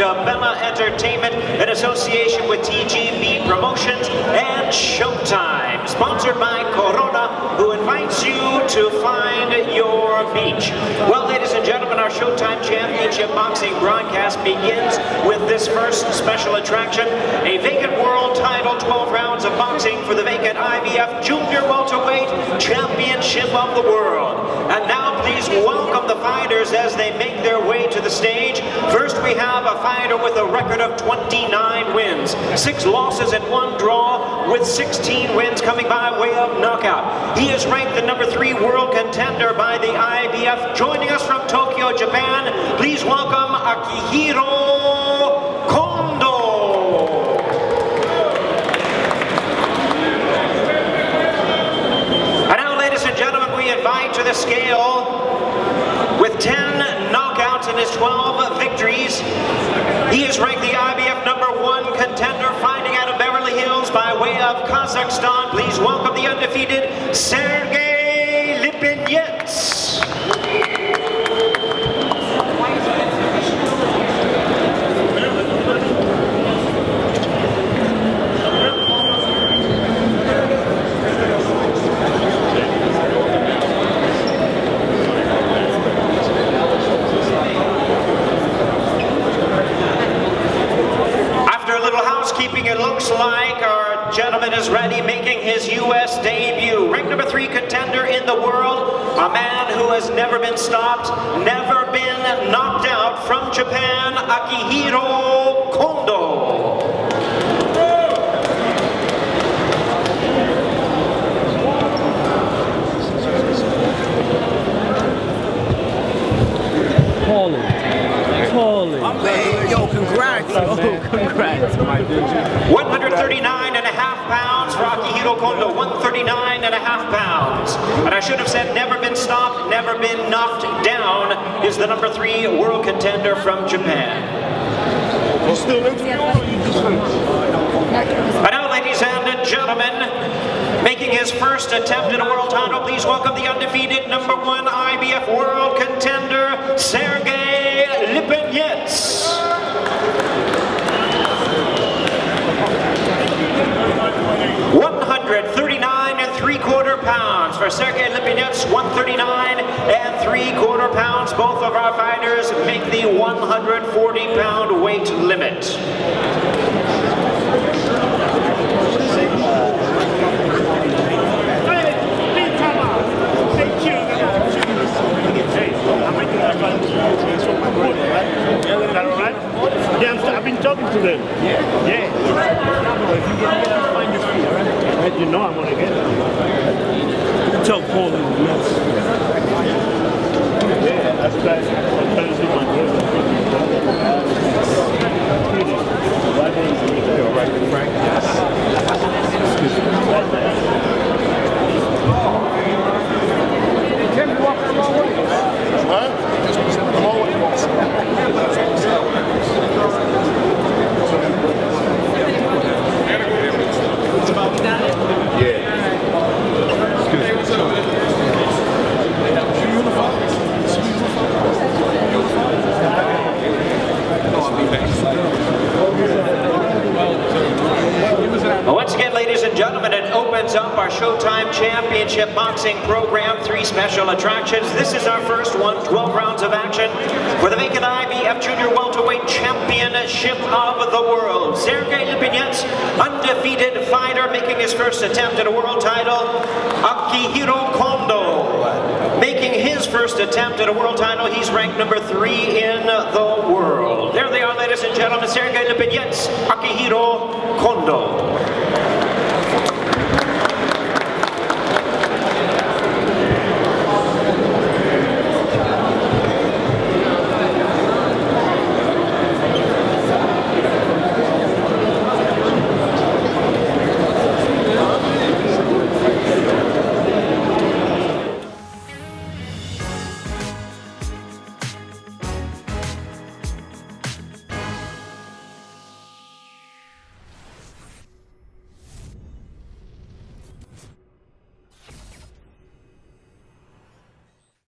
Uh, Bella Entertainment in association with TGB Promotions and Showtime. Sponsored by Corona, who invites you to find your beach. Well, ladies and gentlemen, our Showtime Championship Boxing broadcast begins with this first special attraction, a vacant world title, 12 rounds of boxing for the vacant IBF Junior Welterweight Championship of the World. And now please welcome the fighters as they make the stage. First we have a fighter with a record of 29 wins, 6 losses and 1 draw, with 16 wins coming by way of knockout. He is ranked the number 3 world contender by the IBF. Joining us from Tokyo, Japan, please welcome Akihiro Kondo. And now, ladies and gentlemen, we invite to the scale with 10 knockouts his 12 victories. He is ranked the IBF number one contender, fighting out of Beverly Hills by way of Kazakhstan. Please welcome the undefeated Sergey Lipinets. After a little housekeeping, it looks like our gentleman is ready, making his U.S. debut. Ranked number three contender in the world, a man who has never been stopped, never been knocked out from Japan, Akihiro Kondo. Holy. Holy. Yo, congrats. Oh, congrats, my dude. 139 for Akihiro Kondo, 139 and a half pounds. And I should have said never been stopped, never been knocked down, is the number three world contender from Japan. And now, ladies and gentlemen, making his first attempt at a world title, please welcome the undefeated number one IBF world contender, Sergey Lipinets. One hundred thirty-nine and three-quarter pounds for Sergey Lipinets. One thirty-nine and three-quarter pounds. Both of our fighters make the 140-pound weight limit. Yeah. Yeah. And you know I'm gonna get it. Tell the mess. Yeah, that's right. I'm trying to do my Well, Once again, ladies and gentlemen, it opens up our Showtime Championship Boxing Program. Three special attractions. This is our first one, 12 rounds of action for the vacant IBF Junior Welterweight Championship of the World. Sergey Lipinets, undefeated fighter, making his first attempt at a world title. Akihiro Kondo, making his first attempt at a world title. He's ranked number three in the world. There they are, ladies and gentlemen. Sergey Lipinets, Akihiro Kondo.